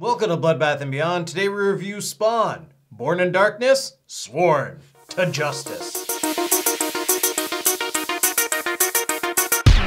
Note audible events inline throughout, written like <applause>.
Welcome to Bloodbath and Beyond. Today we review Spawn. Born in Darkness, Sworn to Justice.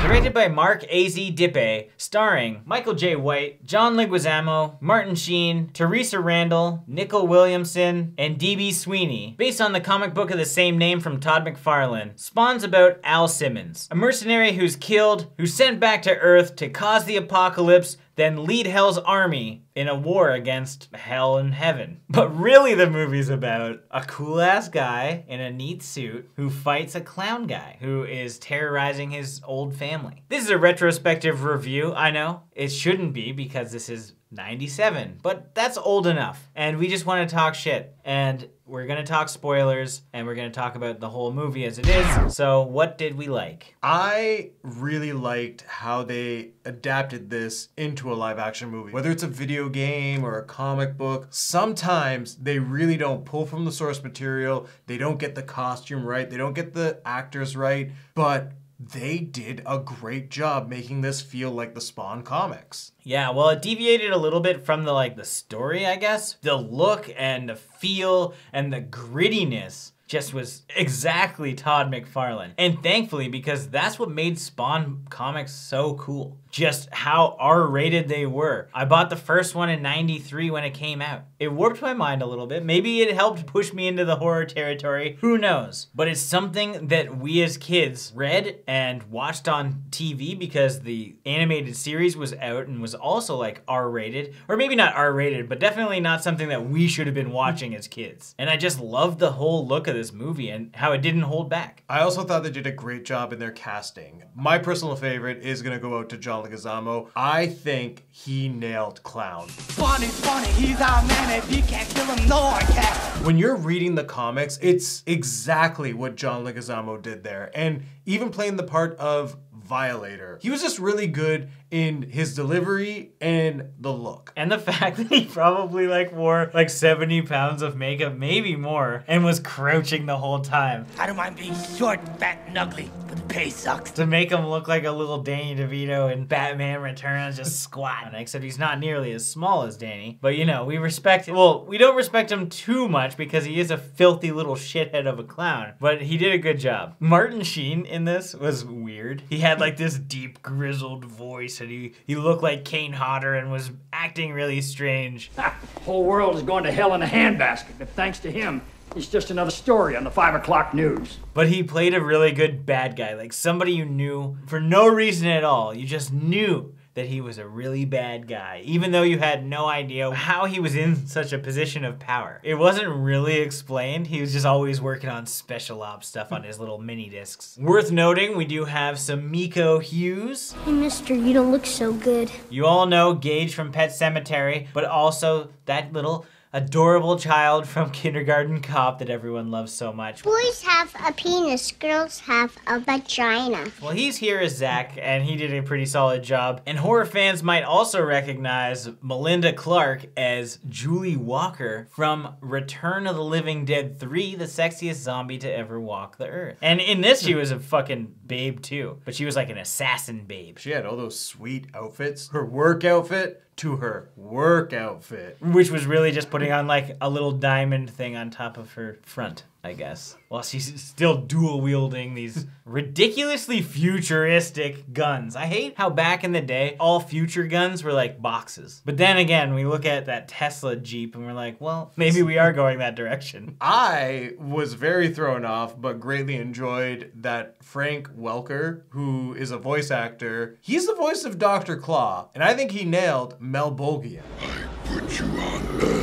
Directed by Mark A.Z. Dippé, starring Michael Jai White, John Leguizamo, Martin Sheen, Theresa Randle, Nicol Williamson, and D.B. Sweeney. Based on the comic book of the same name from Todd McFarlane, Spawn's about Al Simmons, a mercenary who's killed, who's sent back to Earth to cause the apocalypse then lead Hell's army in a war against Hell and Heaven. <laughs> But really the movie's about a cool ass guy in a neat suit who fights a clown guy who is terrorizing his old family. This is a retrospective review, I know. It shouldn't be because this is 97, but that's old enough. And we just want to talk shit. And we're gonna talk spoilers and we're gonna talk about the whole movie as it is. So, what did we like? I really liked how they adapted this into a live action movie. Whether it's a video game or a comic book, sometimes they really don't pull from the source material, they don't get the costume right, they don't get the actors right, but they did a great job making this feel like the Spawn comics. Yeah, well, it deviated a little bit from the like the story, I guess. The look and the feel and the grittiness just was exactly Todd McFarlane. And thankfully, because that's what made Spawn comics so cool. Just how R-rated they were. I bought the first one in 93 when it came out. It warped my mind a little bit. Maybe it helped push me into the horror territory. Who knows? But it's something that we as kids read and watched on TV because the animated series was out and was also like R-rated. Or maybe not R-rated, but definitely not something that we should have been watching as kids. And I just loved the whole look of this movie and how it didn't hold back. I also thought they did a great job in their casting. My personal favorite is gonna go out to John Leguizamo. I think he nailed Clown. Funny, funny, he's our man. If you can't kill him, no one can. When you're reading the comics, it's exactly what John Leguizamo did there. And even playing the part of Violator. He was just really good in his delivery and the look. And the <laughs> fact that he probably like wore like 70 pounds of makeup, maybe more, and was crouching the whole time. I don't mind being short, fat, and ugly, but the pay sucks. To make him look like a little Danny DeVito in Batman Returns, just <laughs> squatting. Except he's not nearly as small as Danny. But you know, we respect, well, we don't respect him too much because he is a filthy little shithead of a clown. But he did a good job. Martin Sheen in this was weird. He had like this deep grizzled voice and he, he looked like Kane Hodder and was acting really strange. <laughs> whole world is going to hell in a handbasket, but thanks to him, it's just another story on the 5 o'clock news. But he played a really good bad guy, like somebody you knew for no reason at all. You just knew that he was a really bad guy, even though you had no idea how he was in such a position of power. It wasn't really explained. He was just always working on special ops stuff on his little mini discs. Worth noting, we do have some Miko Hughes. Hey, mister, you don't look so good. You all know Gage from Pet Sematary, but also that little adorable child from Kindergarten Cop that everyone loves so much. Boys have a penis, girls have a vagina. Well, he's here as Zach, and he did a pretty solid job. And horror fans might also recognize Melinda Clarke as Julie Walker from Return of the Living Dead 3, the sexiest zombie to ever walk the earth. And in this, she was a fucking babe too, but she was like an assassin babe. She had all those sweet outfits. Her work outfit to her work outfit. Which was really just putting on like a little diamond thing on top of her front, I guess. While she's still dual wielding these ridiculously futuristic guns. I hate how back in the day, all future guns were like boxes. But then again, we look at that Tesla Jeep and we're like, well, maybe we are going that direction. <laughs> I was very thrown off, but greatly enjoyed that Frank Welker, who is a voice actor, he's the voice of Dr. Claw, and I think he nailed Malebolgia. Put you on Earth to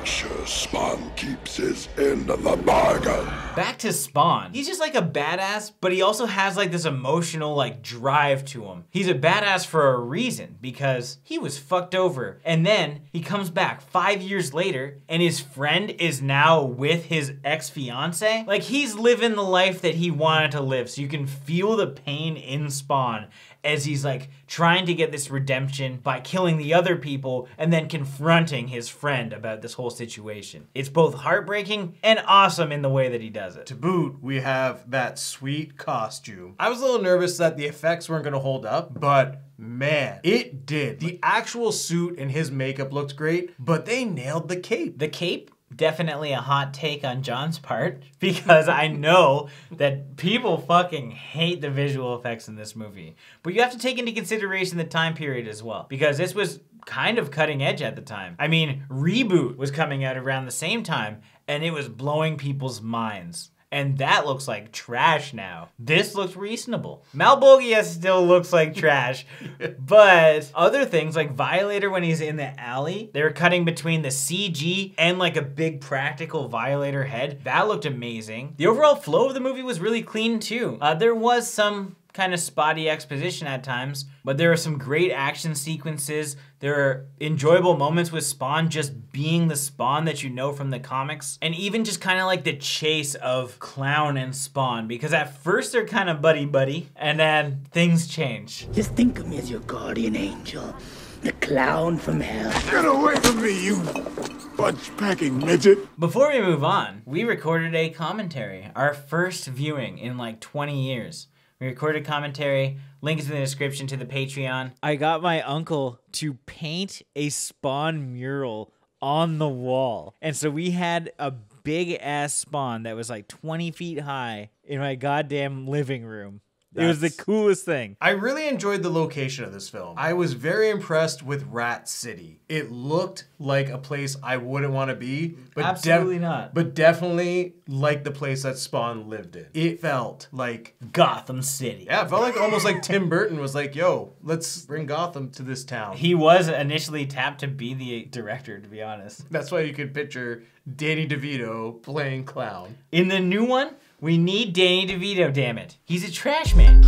make sure Spawn keeps his end of the bargain. Back to Spawn. He's just like a badass, but he also has like this emotional like drive to him. He's a badass for a reason because he was fucked over. And then he comes back five years later and his friend is now with his ex-fiance. Like he's living the life that he wanted to live. So you can feel the pain in Spawn as he's like trying to get this redemption by killing the other people and then confronting his friend about this whole situation. It's both heartbreaking and awesome in the way that he does it. To boot, we have that sweet costume. I was a little nervous that the effects weren't gonna hold up, but man, it did. The actual suit and his makeup looked great, but they nailed the cape. The cape definitely a hot take on John's part <laughs> because I know that people fucking hate the visual effects in this movie. But you have to take into consideration the time period as well because this was kind of cutting edge at the time. I mean, Reboot was coming out around the same time and it was blowing people's minds. And that looks like trash now. This looks reasonable. Malebolgia still looks like trash, <laughs> but other things like Violator when he's in the alley, they were cutting between the CG and like a big practical Violator head. That looked amazing. The overall flow of the movie was really clean too. Uh, there was some kind of spotty exposition at times, but there are some great action sequences. There are enjoyable moments with Spawn just being the Spawn that you know from the comics, and even just kind of like the chase of Clown and Spawn, because at first they're kind of buddy buddy, and then things change. Just think of me as your guardian angel, the clown from hell. Get away from me, you bunch packing midget! Before we move on, we recorded a commentary, our first viewing in like 20 years. We recorded commentary. Link is in the description to the Patreon. I got my uncle to paint a Spawn mural on the wall. And so we had a big ass Spawn that was like 20 feet high in my goddamn living room. It was the coolest thing. I really enjoyed the location of this film. I was very impressed with Rat City. It looked like a place I wouldn't want to be, but def- Absolutely not. But definitely like the place that Spawn lived in. It felt like Gotham City. yeah, it felt like almost like Tim Burton was like, "Yo, let's bring Gotham to this town." He was initially tapped to be the director, to be honest. That's why you could picture Danny DeVito playing clown. In the new one, we need Danny DeVito, damn it. He's a trash man.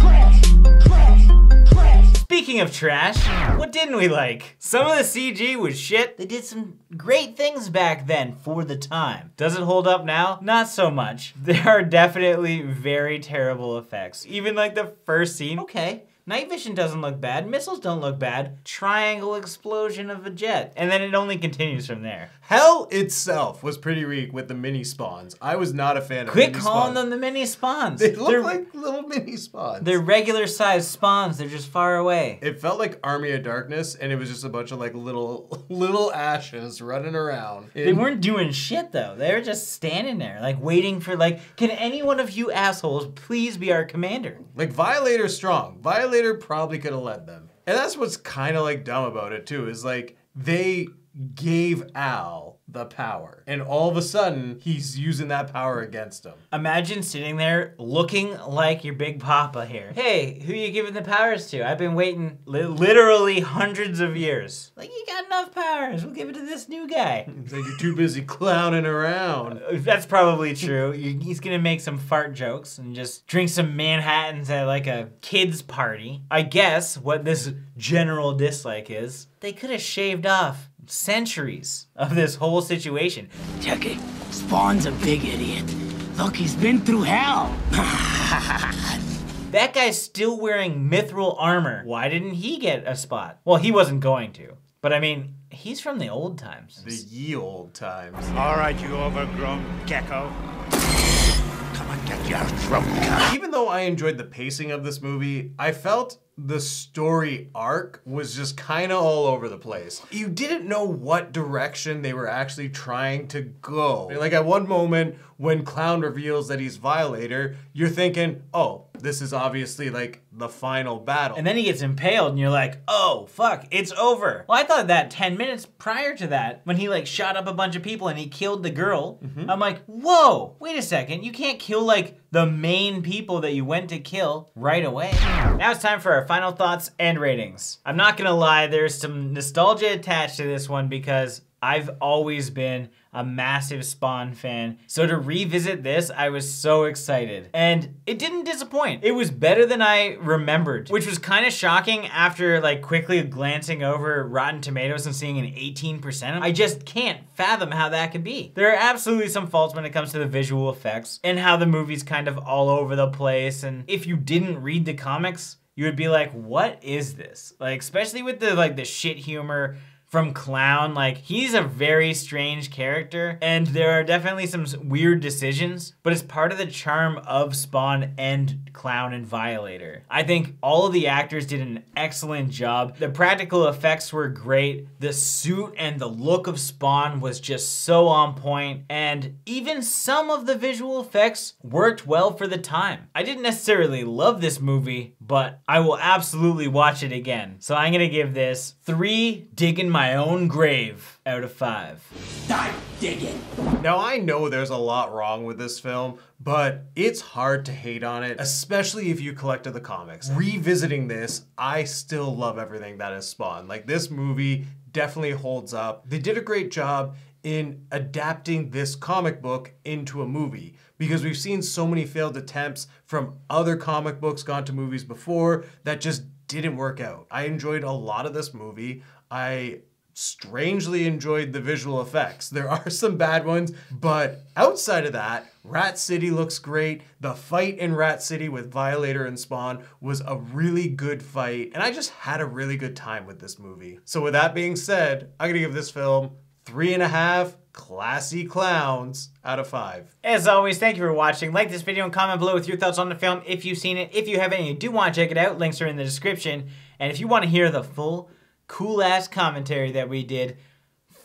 Speaking of trash, what didn't we like? Some of the CG was shit. They did some great things back then for the time. Does it hold up now? Not so much. <laughs> There are definitely very terrible effects. Even like the first scene, okay. Night vision doesn't look bad, missiles don't look bad, triangle explosion of a jet, and then it only continues from there. Hell itself was pretty weak with the mini spawns. I was not a fan of Quit mini calling spawns. them the mini spawns. They look They're- like little mini spawns. They're regular sized spawns, they're just far away. It felt like Army of Darkness, and it was just a bunch of like little <laughs> little ashes running around. They weren't doing shit though. They were just standing there, like waiting for like, can any one of you assholes please be our commander? like Violator strong. Violator probably could have led them, and that's what's kind of like dumb about it too. Is like they gave Al the power, and all of a sudden he's using that power against him. Imagine sitting there looking like your big papa here. Hey, who you giving the powers to? I've been waiting li- literally hundreds of years. Like, you got enough powers. We'll give it to this new guy. <laughs> It's like you're too busy clowning around. Uh, that's probably true. He's gonna make some fart jokes and just drink some Manhattans at like a kid's party. I guess what this general dislike is, they could have shaved off centuries of this whole situation. Chucky, Spawn's a big idiot. Look, he's been through hell. That guy's still wearing mithril armor. Why didn't he get a spot? Well, he wasn't going to. But I mean, he's from the old times. The ye old times. All right, you overgrown gecko. Come and get your throat cut. Even though I enjoyed the pacing of this movie, I felt the story arc was just kind of all over the place. You didn't know what direction they were actually trying to go. Like at one moment, when Clown reveals that he's Violator, you're thinking, oh, this is obviously like the final battle. And then he gets impaled, and you're like, oh, fuck, it's over. Well, I thought that 10 minutes prior to that, when he like shot up a bunch of people and he killed the girl, mm-hmm. I'm like, whoa, wait a second, you can't kill like the main people that you went to kill right away. Now it's time for our final thoughts and ratings. I'm not gonna lie, there's some nostalgia attached to this one because I've always been a massive Spawn fan. So to revisit this, I was so excited. And it didn't disappoint. It was better than I remembered, which was kind of shocking after like quickly glancing over Rotten Tomatoes and seeing an 18%. I just can't fathom how that could be. There are absolutely some faults when it comes to the visual effects and how the movie's kind of all over the place. And if you didn't read the comics, you would be like, what is this? Like, especially with the like the shit humor from Clown. Like, he's a very strange character, and there are definitely some weird decisions, but it's part of the charm of Spawn and Clown and Violator. I think all of the actors did an excellent job. The practical effects were great. The suit and the look of Spawn was just so on point, and even some of the visual effects worked well for the time. I didn't necessarily love this movie, but I will absolutely watch it again. So I'm gonna give this three digging my own grave out of five. Start digging. Now, I know there's a lot wrong with this film, but it's hard to hate on it, especially if you collected the comics. Revisiting this, I still love everything that is Spawn. Like, this movie definitely holds up. They did a great job in adapting this comic book into a movie because we've seen so many failed attempts from other comic books gone to movies before that just didn't work out. I enjoyed a lot of this movie. I strangely enjoyed the visual effects. There are some bad ones, but outside of that, Rat City looks great. The fight in Rat City with Violator and Spawn was a really good fight, and I just had a really good time with this movie. So, with that being said, I'm gonna give this film three and a half classy clowns out of five. As always, thank you for watching. Like this video and comment below with your thoughts on the film if you've seen it. If you haven't and you do want to check it out, links are in the description. And if you want to hear the full cool ass commentary that we did,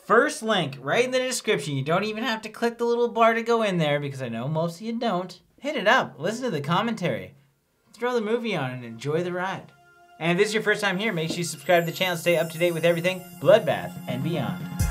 first link right in the description. You don't even have to click the little bar to go in there because I know most of you don't. Hit it up, listen to the commentary, throw the movie on and enjoy the ride. And if this is your first time here, make sure you subscribe to the channel stay up to date with everything Bloodbath and beyond.